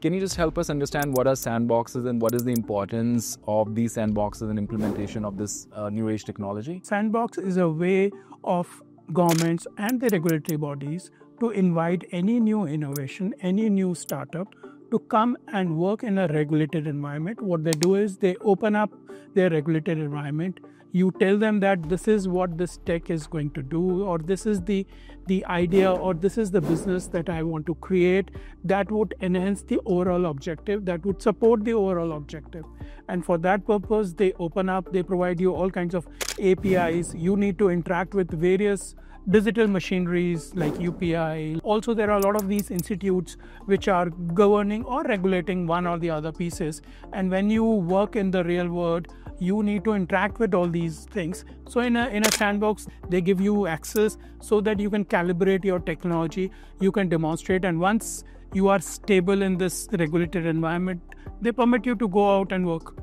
Can you just help us understand what are sandboxes and what is the importance of these sandboxes and implementation of this uh, new age technology? Sandbox is a way of governments and the regulatory bodies to invite any new innovation, any new startup to come and work in a regulated environment. What they do is they open up their regulated environment you tell them that this is what this tech is going to do or this is the the idea or this is the business that i want to create that would enhance the overall objective that would support the overall objective and for that purpose they open up they provide you all kinds of apis you need to interact with various digital machineries like UPI. Also, there are a lot of these institutes which are governing or regulating one or the other pieces. And when you work in the real world, you need to interact with all these things. So in a in a sandbox they give you access so that you can calibrate your technology you can demonstrate and once you are stable in this regulated environment they permit you to go out and work